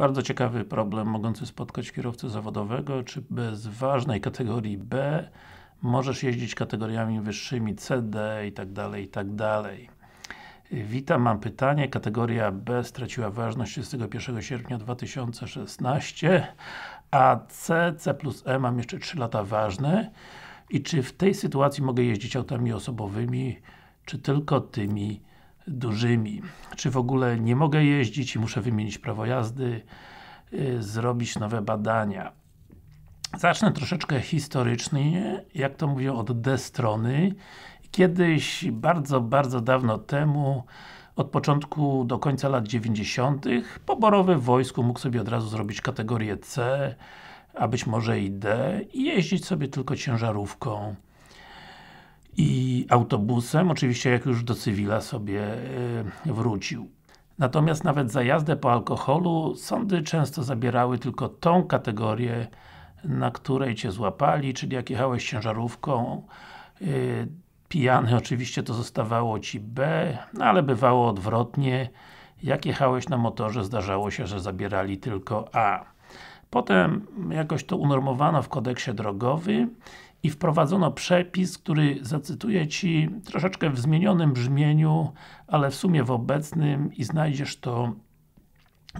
Bardzo ciekawy problem mogący spotkać kierowcę zawodowego, czy bez ważnej kategorii B możesz jeździć kategoriami wyższymi C, D i tak dalej, i tak dalej. Witam, mam pytanie. Kategoria B straciła ważność 31 sierpnia 2016, a C, C plus E mam jeszcze 3 lata ważne. I czy w tej sytuacji mogę jeździć autami osobowymi, czy tylko tymi dużymi? Czy w ogóle nie mogę jeździć i muszę wymienić prawo jazdy, yy, zrobić nowe badania? Zacznę troszeczkę historycznie, jak to mówią od D strony. Kiedyś, bardzo, bardzo dawno temu, od początku do końca lat 90. poborowy w wojsku mógł sobie od razu zrobić kategorię C, a być może i D i jeździć sobie tylko ciężarówką i autobusem, oczywiście jak już do cywila sobie yy, wrócił. Natomiast nawet za jazdę po alkoholu sądy często zabierały tylko tą kategorię, na której Cię złapali, czyli jak jechałeś ciężarówką yy, pijany oczywiście to zostawało Ci B, no ale bywało odwrotnie jak jechałeś na motorze zdarzało się, że zabierali tylko A. Potem jakoś to unormowano w kodeksie drogowym i wprowadzono przepis, który zacytuję Ci troszeczkę w zmienionym brzmieniu, ale w sumie w obecnym i znajdziesz to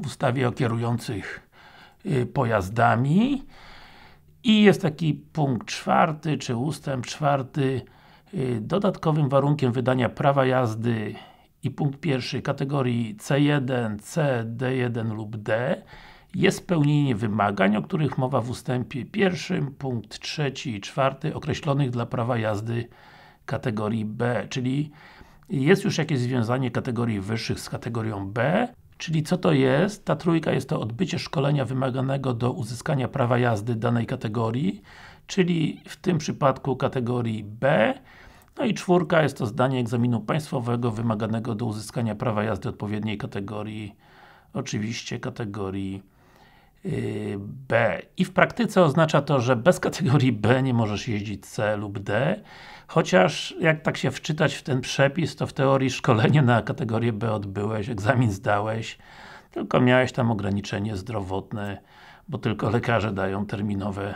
w ustawie o kierujących y, pojazdami. I jest taki punkt czwarty, czy ustęp czwarty y, dodatkowym warunkiem wydania prawa jazdy. I punkt pierwszy kategorii C1, C, D1 lub D jest spełnienie wymagań, o których mowa w ustępie pierwszym, punkt trzeci i czwarty określonych dla prawa jazdy kategorii B, czyli jest już jakieś związanie kategorii wyższych z kategorią B, czyli co to jest? Ta trójka jest to odbycie szkolenia wymaganego do uzyskania prawa jazdy danej kategorii, czyli w tym przypadku kategorii B, no i czwórka jest to zdanie egzaminu państwowego wymaganego do uzyskania prawa jazdy odpowiedniej kategorii, oczywiście kategorii B. I w praktyce oznacza to, że bez kategorii B nie możesz jeździć C lub D, chociaż jak tak się wczytać w ten przepis, to w teorii szkolenie na kategorię B odbyłeś, egzamin zdałeś, tylko miałeś tam ograniczenie zdrowotne, bo tylko lekarze dają terminowe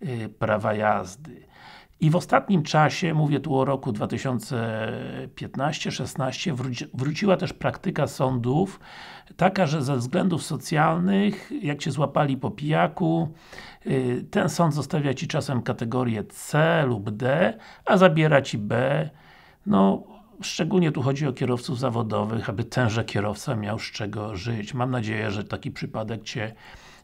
yy, prawa jazdy. I w ostatnim czasie, mówię tu o roku 2015-16, wróci, wróciła też praktyka sądów, taka, że ze względów socjalnych, jak Cię złapali po pijaku, y, ten sąd zostawia Ci czasem kategorię C lub D, a zabiera Ci B. No, szczególnie tu chodzi o kierowców zawodowych, aby tenże kierowca miał z czego żyć. Mam nadzieję, że taki przypadek Cię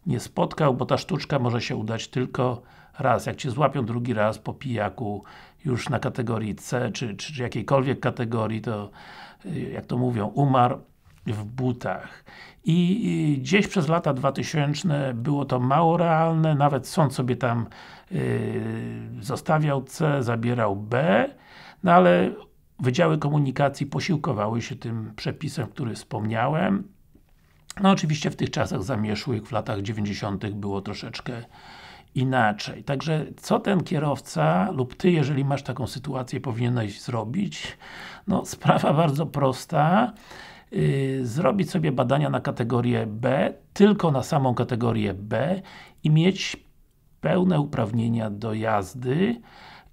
nie spotkał, bo ta sztuczka może się udać tylko raz. Jak Cię złapią drugi raz po pijaku już na kategorii C, czy, czy jakiejkolwiek kategorii, to y, jak to mówią, umarł w butach. I gdzieś przez lata 2000 było to mało realne, nawet sąd sobie tam yy, zostawiał C, zabierał B, no ale Wydziały Komunikacji posiłkowały się tym przepisem, który wspomniałem. No oczywiście w tych czasach zamieszłych, w latach 90. było troszeczkę inaczej. Także, co ten kierowca lub Ty, jeżeli masz taką sytuację, powinieneś zrobić? No, sprawa bardzo prosta. Yy, zrobić sobie badania na kategorię B, tylko na samą kategorię B i mieć pełne uprawnienia do jazdy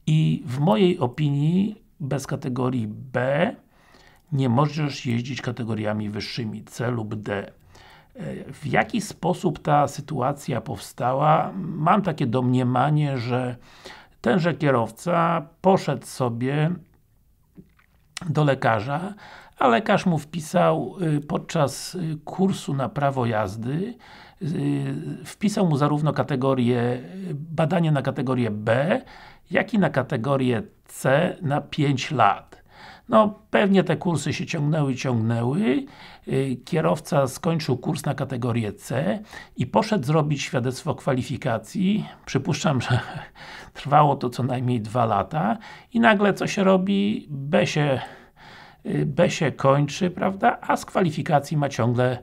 i w mojej opinii bez kategorii B nie możesz jeździć kategoriami wyższymi C lub D. W jaki sposób ta sytuacja powstała? Mam takie domniemanie, że tenże kierowca poszedł sobie do lekarza, a lekarz mu wpisał y, podczas y, kursu na prawo jazdy y, wpisał mu zarówno kategorię, badanie na kategorię B, jak i na kategorię C na 5 lat. No, pewnie te kursy się ciągnęły, ciągnęły. Y, kierowca skończył kurs na kategorię C i poszedł zrobić świadectwo kwalifikacji. Przypuszczam, że trwało to co najmniej dwa lata i nagle co się robi? B się, y, B się kończy, prawda? A z kwalifikacji ma ciągle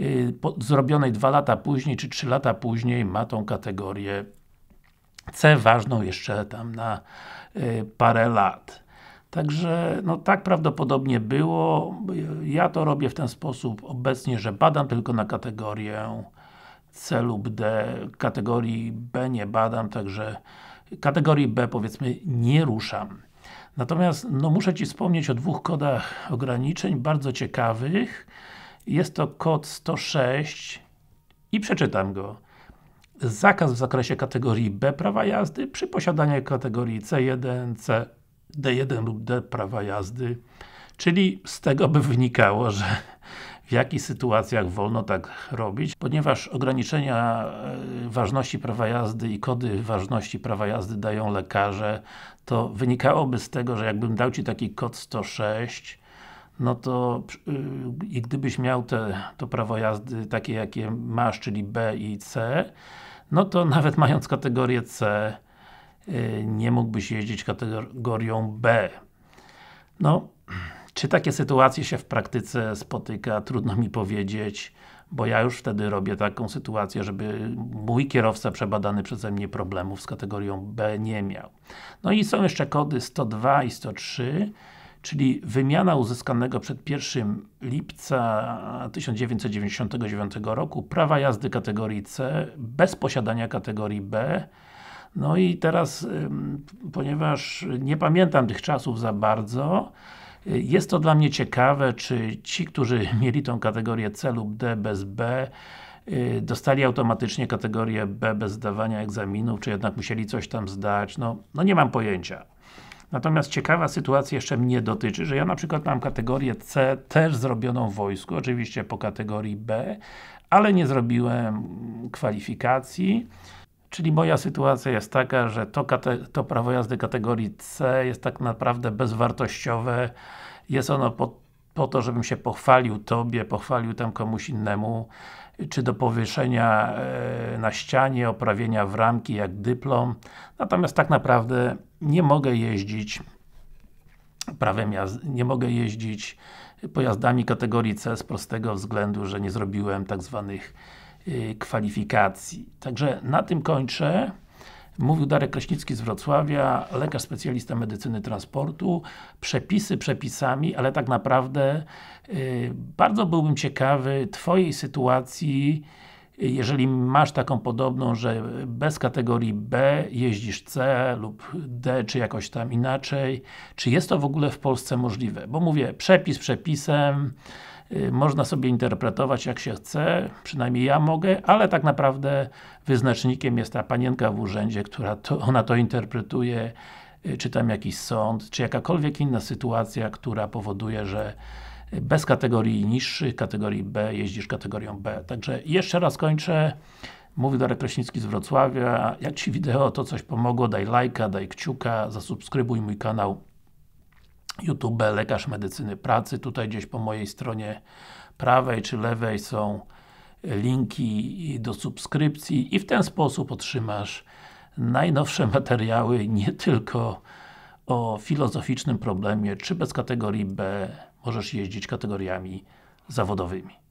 y, zrobionej dwa lata później, czy trzy lata później ma tą kategorię C ważną jeszcze tam na parę lat. Także, no tak prawdopodobnie było. Ja to robię w ten sposób obecnie, że badam tylko na kategorię C lub D, kategorii B nie badam, także kategorii B powiedzmy nie ruszam. Natomiast no, muszę Ci wspomnieć o dwóch kodach ograniczeń, bardzo ciekawych. Jest to kod 106 i przeczytam go. Zakaz w zakresie kategorii B prawa jazdy przy posiadaniu kategorii C1, C, D1 lub D prawa jazdy. Czyli z tego by wynikało, że w jakich sytuacjach wolno tak robić, ponieważ ograniczenia e, ważności prawa jazdy i kody ważności prawa jazdy dają lekarze, to wynikałoby z tego, że jakbym dał Ci taki kod 106, no to yy, i gdybyś miał te, to prawo jazdy takie jakie masz, czyli B i C, no to nawet mając kategorię C nie mógłbyś jeździć kategorią B. No, czy takie sytuacje się w praktyce spotyka? Trudno mi powiedzieć, bo ja już wtedy robię taką sytuację, żeby mój kierowca przebadany przeze mnie problemów z kategorią B nie miał. No i są jeszcze kody 102 i 103, czyli wymiana uzyskanego przed 1 lipca 1999 roku prawa jazdy kategorii C bez posiadania kategorii B no i teraz, ponieważ nie pamiętam tych czasów za bardzo, jest to dla mnie ciekawe, czy ci, którzy mieli tą kategorię C lub D bez B, y, dostali automatycznie kategorię B bez zdawania egzaminów, czy jednak musieli coś tam zdać, no, no nie mam pojęcia. Natomiast ciekawa sytuacja jeszcze mnie dotyczy, że ja na przykład mam kategorię C też zrobioną w wojsku, oczywiście po kategorii B, ale nie zrobiłem kwalifikacji. Czyli moja sytuacja jest taka, że to, to prawo jazdy kategorii C jest tak naprawdę bezwartościowe. Jest ono po, po to, żebym się pochwalił Tobie, pochwalił tam komuś innemu, czy do powieszenia e, na ścianie, oprawienia w ramki jak dyplom. Natomiast tak naprawdę nie mogę jeździć prawem jazdy, nie mogę jeździć pojazdami kategorii C z prostego względu, że nie zrobiłem tak zwanych kwalifikacji. Także na tym kończę. Mówił Darek Kraśnicki z Wrocławia, lekarz specjalista medycyny transportu. Przepisy przepisami, ale tak naprawdę yy, bardzo byłbym ciekawy Twojej sytuacji, jeżeli masz taką podobną, że bez kategorii B jeździsz C lub D, czy jakoś tam inaczej, czy jest to w ogóle w Polsce możliwe? Bo mówię, przepis przepisem, Y, można sobie interpretować jak się chce, przynajmniej ja mogę, ale tak naprawdę wyznacznikiem jest ta panienka w urzędzie, która to, ona to interpretuje, y, czy tam jakiś sąd, czy jakakolwiek inna sytuacja, która powoduje, że bez kategorii niższych, kategorii B, jeździsz kategorią B. Także jeszcze raz kończę. Mówi Darek Kraśnicki z Wrocławia. Jak Ci wideo to coś pomogło, daj lajka, daj kciuka, zasubskrybuj mój kanał YouTube Lekarz Medycyny Pracy. Tutaj gdzieś po mojej stronie prawej czy lewej są linki do subskrypcji i w ten sposób otrzymasz najnowsze materiały, nie tylko o filozoficznym problemie, czy bez kategorii B możesz jeździć kategoriami zawodowymi.